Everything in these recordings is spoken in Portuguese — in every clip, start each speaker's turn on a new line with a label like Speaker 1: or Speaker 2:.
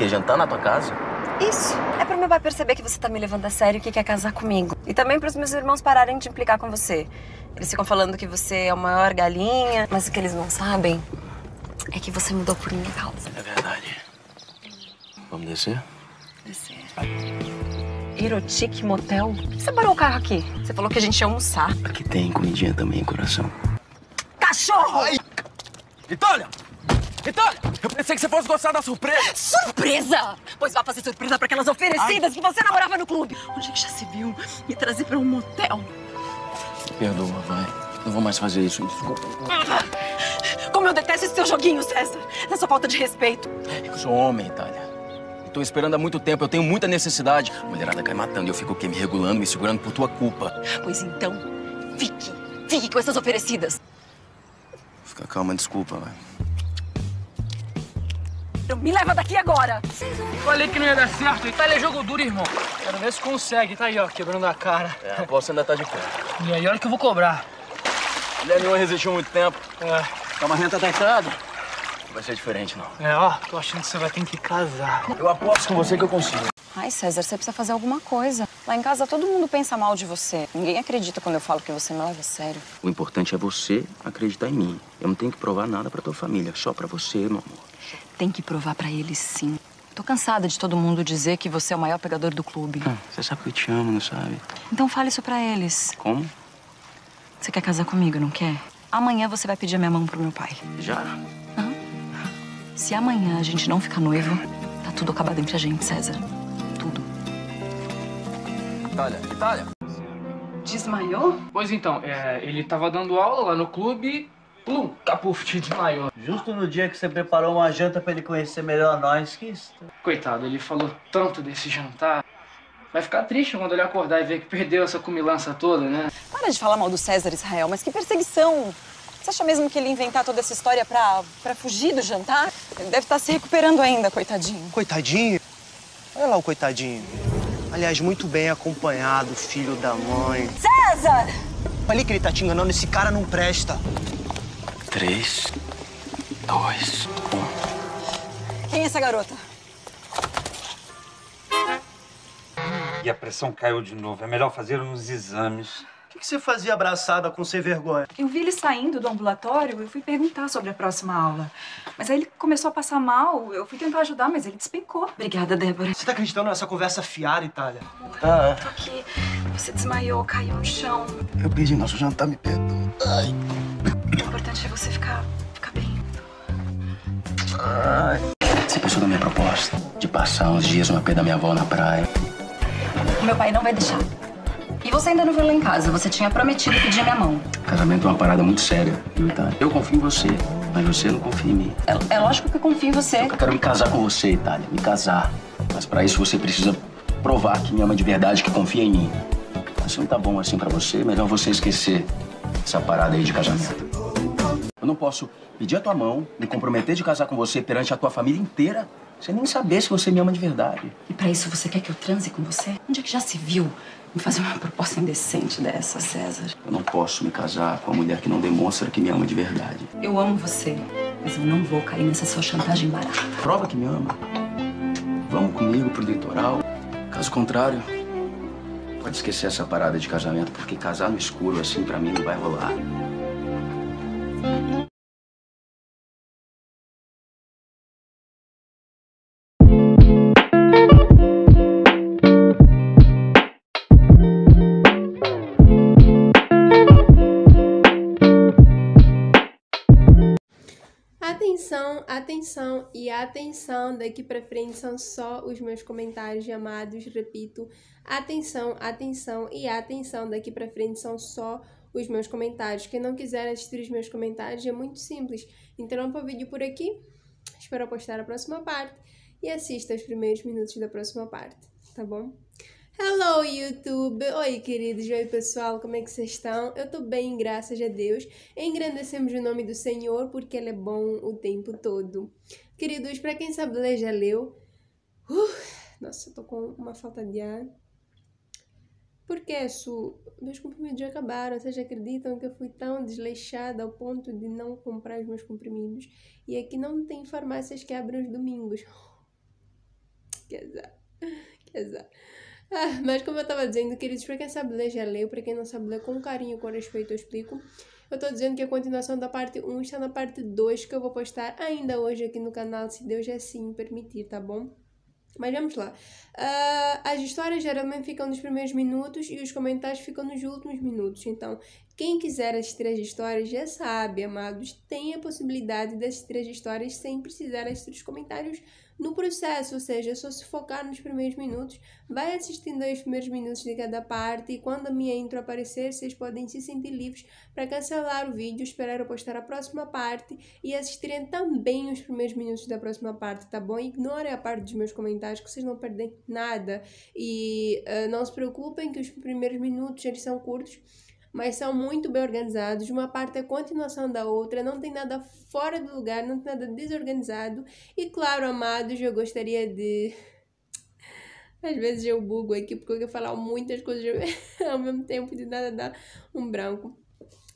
Speaker 1: quê? Jantar na tua casa?
Speaker 2: Isso. É pro meu pai perceber que você tá me levando a sério e que quer casar comigo. E também pros meus irmãos pararem de implicar com você. Eles ficam falando que você é o maior galinha, mas o que eles não sabem é que você mudou por minha causa.
Speaker 1: É verdade. Vamos descer?
Speaker 2: Descer. Erotic Motel? Por que você parou o carro aqui? Você falou que a gente ia almoçar.
Speaker 1: Aqui tem comidinha também, coração.
Speaker 2: Cachorro!
Speaker 1: Vitória! Vitória! Eu pensei que você fosse gostar da surpresa!
Speaker 2: Surpresa! Pois vá fazer surpresa para aquelas oferecidas que você namorava no clube. Onde é que já se viu me trazer pra um motel?
Speaker 1: Perdoa, vai. Não vou mais fazer isso, desculpa.
Speaker 2: Como eu detesto esse seu joguinho, César. Essa falta de respeito.
Speaker 1: Eu sou homem, Itália. Tô esperando há muito tempo, eu tenho muita necessidade. A mulherada cai matando e eu fico o quê? Me regulando, me segurando por tua culpa.
Speaker 2: Pois então, fique. Fique com essas oferecidas.
Speaker 1: Fica calma, desculpa, vai.
Speaker 2: Me leva daqui agora.
Speaker 3: Falei que não ia dar certo. Itália é jogo duro, irmão. Quero ver se consegue. Tá aí, ó, quebrando a cara.
Speaker 1: É, a aposta ainda tá de pé.
Speaker 3: E aí, olha que eu vou cobrar.
Speaker 1: Mulher nenhuma resistiu muito tempo.
Speaker 3: É,
Speaker 1: Calma, renta tá entrada. Não vai ser diferente, não.
Speaker 3: é, ó, tô achando que você vai ter que casar.
Speaker 1: Eu aposto com você que eu consigo.
Speaker 2: Ai, César, você precisa fazer alguma coisa. Lá em casa todo mundo pensa mal de você. Ninguém acredita quando eu falo que você me leva a sério.
Speaker 1: O importante é você acreditar em mim. Eu não tenho que provar nada pra tua família, só pra você, meu amor.
Speaker 2: Tem que provar pra eles sim. Tô cansada de todo mundo dizer que você é o maior pegador do clube.
Speaker 1: Ah, você sabe que eu te amo, não sabe?
Speaker 2: Então fale isso pra eles.
Speaker 1: Como?
Speaker 2: Você quer casar comigo, não quer? Amanhã você vai pedir a minha mão pro meu pai.
Speaker 1: Já?
Speaker 2: Se amanhã a gente não ficar noivo, tá tudo acabado entre a gente, César.
Speaker 1: Itália, Itália.
Speaker 2: Desmaiou?
Speaker 3: Pois então, é, ele tava dando aula lá no clube. Plum, capuf, te desmaiou.
Speaker 4: Justo no dia que você preparou uma janta pra ele conhecer melhor nós, que isso?
Speaker 3: Coitado, ele falou tanto desse jantar. Vai ficar triste quando ele acordar e ver que perdeu essa cumilança toda, né?
Speaker 2: Para de falar mal do César Israel, mas que perseguição! Você acha mesmo que ele ia inventar toda essa história pra, pra fugir do jantar? Ele deve estar se recuperando ainda, coitadinho.
Speaker 5: Coitadinho? Olha lá o coitadinho. Aliás, muito bem acompanhado, filho da mãe.
Speaker 2: César!
Speaker 5: Falei que ele tá te enganando, esse cara não presta.
Speaker 1: Três, dois, um.
Speaker 2: Quem é essa garota?
Speaker 6: E a pressão caiu de novo. É melhor fazer uns exames.
Speaker 5: O que, que você fazia abraçada com sem vergonha?
Speaker 7: Eu vi ele saindo do ambulatório e fui perguntar sobre a próxima aula. Mas aí ele começou a passar mal, eu fui tentar ajudar, mas ele despencou.
Speaker 2: Obrigada, Débora.
Speaker 5: Você tá acreditando nessa conversa fiada, Itália?
Speaker 1: Ah,
Speaker 2: Tô aqui. Você desmaiou, caiu no chão.
Speaker 1: eu pedi nosso jantar, me perdoa. Ai,
Speaker 2: O importante é você ficar, ficar bem.
Speaker 1: ai. Você pensou na minha proposta? De passar uns dias no pé da minha avó na praia?
Speaker 2: O meu pai não vai deixar. E você ainda não veio lá em casa. Você tinha prometido pedir minha mão.
Speaker 1: Casamento é uma parada muito séria, viu, Itália? Eu confio em você, mas você não confia em mim.
Speaker 2: É, é lógico que eu confio em você.
Speaker 1: Eu quero me casar com você, Itália, me casar. Mas pra isso você precisa provar que me ama de verdade, que confia em mim. Se não tá bom assim pra você, melhor você esquecer essa parada aí de casamento. Eu não posso pedir a tua mão, me comprometer de casar com você perante a tua família inteira, sem nem saber se você me ama de verdade.
Speaker 2: E pra isso você quer que eu transe com você? Onde é que já se viu me fazer uma proposta indecente dessa, César?
Speaker 1: Eu não posso me casar com uma mulher que não demonstra que me ama de verdade.
Speaker 2: Eu amo você, mas eu não vou cair nessa sua chantagem barata.
Speaker 1: Prova que me ama. Vamos comigo pro litoral. Caso contrário, pode esquecer essa parada de casamento, porque casar no escuro assim pra mim não vai rolar.
Speaker 8: Atenção, e atenção, daqui pra frente são só os meus comentários amados, repito. Atenção, atenção e atenção, daqui pra frente são só os meus comentários. Quem não quiser assistir os meus comentários é muito simples. Interrompa o vídeo por aqui, espero postar a próxima parte e assista os primeiros minutos da próxima parte, tá bom? Hello, YouTube! Oi, queridos! Oi, pessoal! Como é que vocês estão? Eu tô bem, graças a Deus. Engrandecemos o nome do Senhor porque Ele é bom o tempo todo. Queridos, para quem sabe ler, já leu. Uh, nossa, eu tô com uma falta de ar. Porque isso, meus comprimidos já acabaram. Vocês acreditam que eu fui tão desleixada ao ponto de não comprar os meus comprimidos? E aqui não tem farmácias que abrem os domingos. azar. Que azar. Ah, mas como eu tava dizendo, queridos, pra quem sabe ler, já leu. Pra quem não sabe ler, com carinho, com respeito, eu explico. Eu tô dizendo que a continuação da parte 1 está na parte 2, que eu vou postar ainda hoje aqui no canal, se Deus assim permitir, tá bom? Mas vamos lá. Uh, as histórias geralmente ficam nos primeiros minutos e os comentários ficam nos últimos minutos. Então, quem quiser as histórias já sabe, amados, tem a possibilidade de assistir as histórias sem precisar assistir os comentários no processo, ou seja, é só se focar nos primeiros minutos, vai assistindo aos primeiros minutos de cada parte e quando a minha intro aparecer, vocês podem se sentir livres para cancelar o vídeo, esperar eu postar a próxima parte e assistirem também os primeiros minutos da próxima parte, tá bom? Ignorem a parte dos meus comentários que vocês não perdem nada e uh, não se preocupem que os primeiros minutos eles são curtos mas são muito bem organizados. Uma parte é continuação da outra, não tem nada fora do lugar, não tem nada desorganizado. E claro, amados, eu gostaria de. Às vezes eu bugo aqui porque eu falar muitas coisas ao mesmo tempo de nada dar um branco.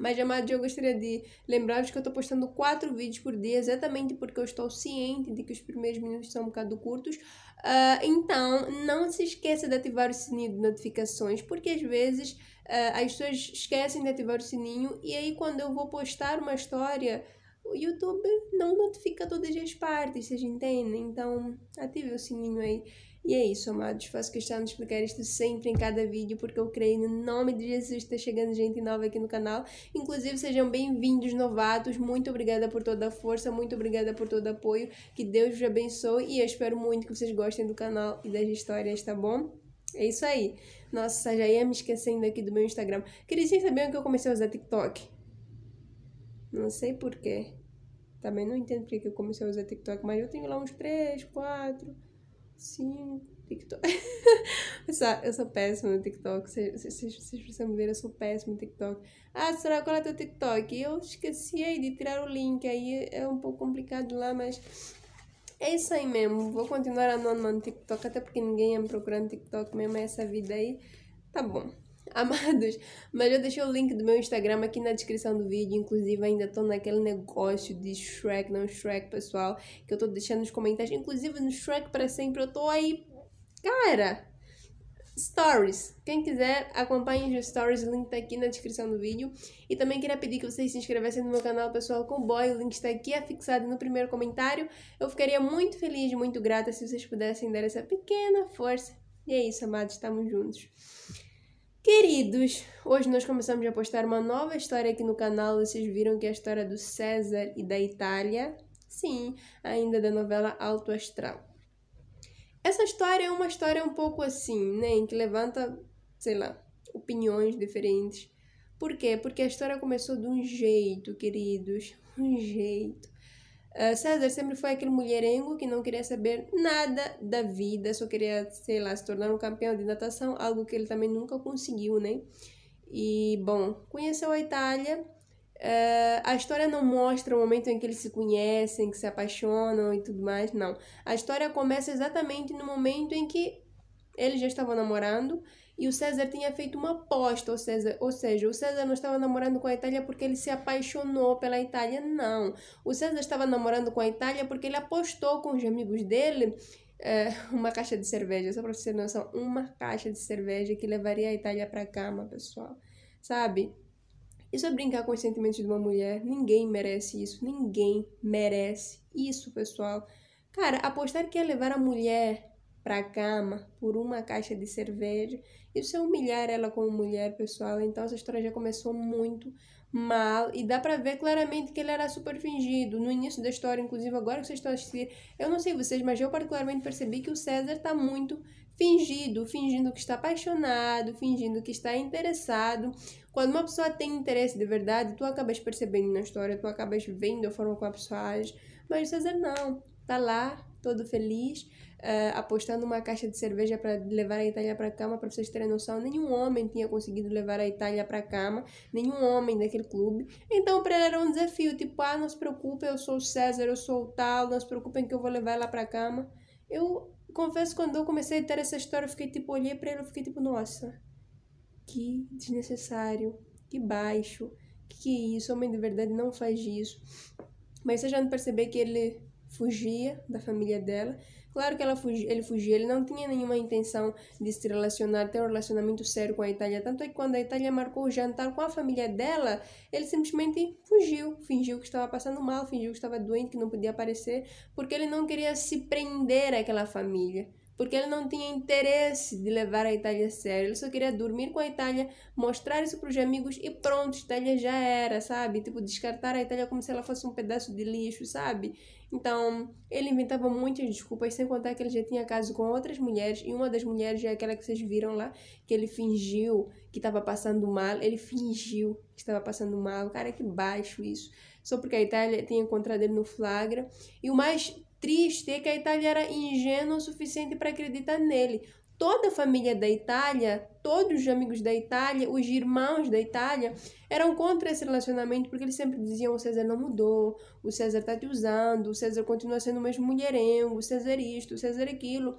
Speaker 8: Mas, amados, eu gostaria de lembrar-vos que eu estou postando quatro vídeos por dia, exatamente porque eu estou ciente de que os primeiros minutos são um bocado curtos. Uh, então, não se esqueça de ativar o sininho de notificações, porque às vezes uh, as pessoas esquecem de ativar o sininho e aí quando eu vou postar uma história, o YouTube não notifica todas as partes, vocês entendem? Então, ative o sininho aí. E é isso, amados. Faço questão de explicar isto sempre em cada vídeo, porque eu creio no nome de Jesus está chegando gente nova aqui no canal. Inclusive, sejam bem-vindos, novatos. Muito obrigada por toda a força, muito obrigada por todo o apoio. Que Deus vos abençoe e eu espero muito que vocês gostem do canal e das histórias, tá bom? É isso aí. Nossa, já ia me esquecendo aqui do meu Instagram. Queria vocês sabiam que eu comecei a usar TikTok? Não sei porquê. Também não entendo porque eu comecei a usar TikTok, mas eu tenho lá uns 3, 4, 5 TikTok. eu, sou, péssima no TikTok. Vocês, vocês, vocês precisam ver, eu sou péssima no TikTok. Ah, será qual é o teu TikTok? Eu esqueci aí de tirar o link, aí é um pouco complicado lá, mas é isso aí mesmo. Vou continuar anônima no TikTok, até porque ninguém ia me procurar no TikTok mesmo, é essa vida aí. Tá bom. Amados, mas eu deixei o link do meu Instagram aqui na descrição do vídeo. Inclusive, ainda tô naquele negócio de Shrek, não Shrek, pessoal. Que eu tô deixando nos comentários. Inclusive, no Shrek para sempre, eu tô aí. Cara, Stories. Quem quiser, acompanhe os Stories, o link tá aqui na descrição do vídeo. E também queria pedir que vocês se inscrevessem no meu canal pessoal com boy, o link está aqui afixado no primeiro comentário. Eu ficaria muito feliz, muito grata se vocês pudessem dar essa pequena força. E é isso, amados, estamos juntos. Queridos, hoje nós começamos a postar uma nova história aqui no canal. Vocês viram que é a história do César e da Itália. Sim, ainda da novela Alto Astral. Essa história é uma história um pouco assim, né? Que levanta, sei lá, opiniões diferentes. Por quê? Porque a história começou de um jeito, queridos. Um jeito. Uh, César sempre foi aquele mulherengo que não queria saber nada da vida, só queria, sei lá, se tornar um campeão de natação, algo que ele também nunca conseguiu, né? E, bom, conheceu a Itália Uh, a história não mostra o momento em que eles se conhecem, que se apaixonam e tudo mais, não. A história começa exatamente no momento em que eles já estavam namorando e o César tinha feito uma aposta, ou seja, ou seja, o César não estava namorando com a Itália porque ele se apaixonou pela Itália, não. O César estava namorando com a Itália porque ele apostou com os amigos dele é, uma caixa de cerveja, só para você ter noção, uma caixa de cerveja que levaria a Itália para cama, pessoal. Sabe? Isso é brincar com os sentimentos de uma mulher. Ninguém merece isso. Ninguém merece isso, pessoal. Cara, apostar que ia levar a mulher pra cama por uma caixa de cerveja, isso é humilhar ela como mulher, pessoal. Então essa história já começou muito mal e dá pra ver claramente que ele era super fingido. No início da história, inclusive agora que vocês estão assistindo, eu não sei vocês, mas eu particularmente percebi que o César tá muito fingido, fingindo que está apaixonado, fingindo que está interessado. Quando uma pessoa tem interesse de verdade, tu acabas percebendo na história, tu acabas vendo a forma como a pessoa age. Mas o César não, tá lá, todo feliz, uh, apostando uma caixa de cerveja para levar a Itália para cama, para vocês terem noção, nenhum homem tinha conseguido levar a Itália para cama, nenhum homem daquele clube. Então para ele era um desafio, tipo, ah, não se preocupe, eu sou o César, eu sou o tal, não se preocupem que eu vou levar ela para cama. Eu confesso, quando eu comecei a ter essa história, eu fiquei tipo, olhei para ele e fiquei tipo, nossa, que desnecessário, que baixo, que que é isso, homem de verdade não faz isso. Mas você já não perceber que ele fugia da família dela. Claro que ela ele fugia, ele não tinha nenhuma intenção de se relacionar, ter um relacionamento sério com a Itália. Tanto é que quando a Itália marcou o jantar com a família dela, ele simplesmente fugiu, fingiu que estava passando mal, fingiu que estava doente, que não podia aparecer, porque ele não queria se prender àquela família porque ele não tinha interesse de levar a Itália a sério. Ele só queria dormir com a Itália, mostrar isso para os amigos e pronto, Itália já era, sabe? Tipo, descartar a Itália como se ela fosse um pedaço de lixo, sabe? Então, ele inventava muitas desculpas, sem contar que ele já tinha caso com outras mulheres, e uma das mulheres é aquela que vocês viram lá, que ele fingiu que estava passando mal, ele fingiu que estava passando mal. Cara, que baixo isso. Só porque a Itália tinha encontrado ele no flagra. E o mais triste é que a Itália era ingênua o suficiente para acreditar nele. Toda a família da Itália, todos os amigos da Itália, os irmãos da Itália, eram contra esse relacionamento porque eles sempre diziam: o César não mudou, o César tá te usando, o César continua sendo o mesmo mulherengo, o César isto, o César aquilo.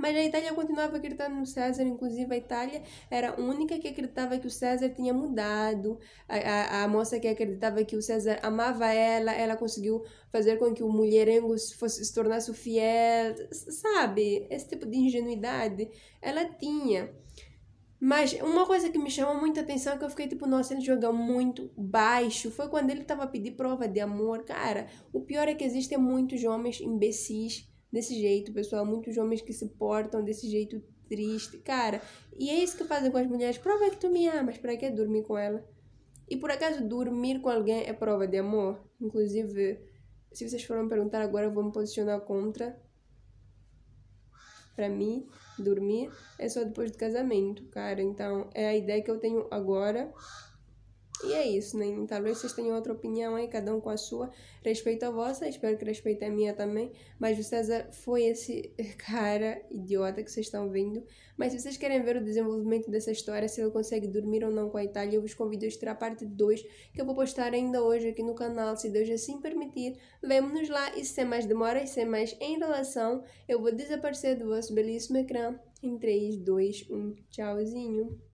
Speaker 8: Mas a Itália continuava acreditando no César, inclusive a Itália era a única que acreditava que o César tinha mudado. A, a, a moça que acreditava que o César amava ela, ela conseguiu fazer com que o mulherengo fosse, se tornasse fiel, sabe? Esse tipo de ingenuidade ela tinha. Mas uma coisa que me chamou muita atenção é que eu fiquei tipo, nossa, ele joga muito baixo. Foi quando ele tava a pedir prova de amor. Cara, o pior é que existem muitos homens imbecis desse jeito, pessoal. Muitos homens que se portam desse jeito triste. Cara, e é isso que fazem com as mulheres. Prova que tu me amas, para que dormir com ela? E por acaso dormir com alguém é prova de amor? Inclusive, se vocês foram perguntar agora, eu vou me posicionar contra. Para mim, dormir é só depois do casamento, cara. Então, é a ideia que eu tenho agora. E é isso, né? Talvez vocês tenham outra opinião aí, cada um com a sua. Respeito a vossa, espero que respeitem a minha também. Mas o César foi esse cara idiota que vocês estão vendo. Mas se vocês querem ver o desenvolvimento dessa história, se ele consegue dormir ou não com a Itália, eu vos convido a estrear a parte 2, que eu vou postar ainda hoje aqui no canal, se Deus assim permitir. Vemo-nos lá e sem mais demora e sem mais enrolação, eu vou desaparecer do vosso belíssimo ecrã. Em 3, 2, 1, tchauzinho.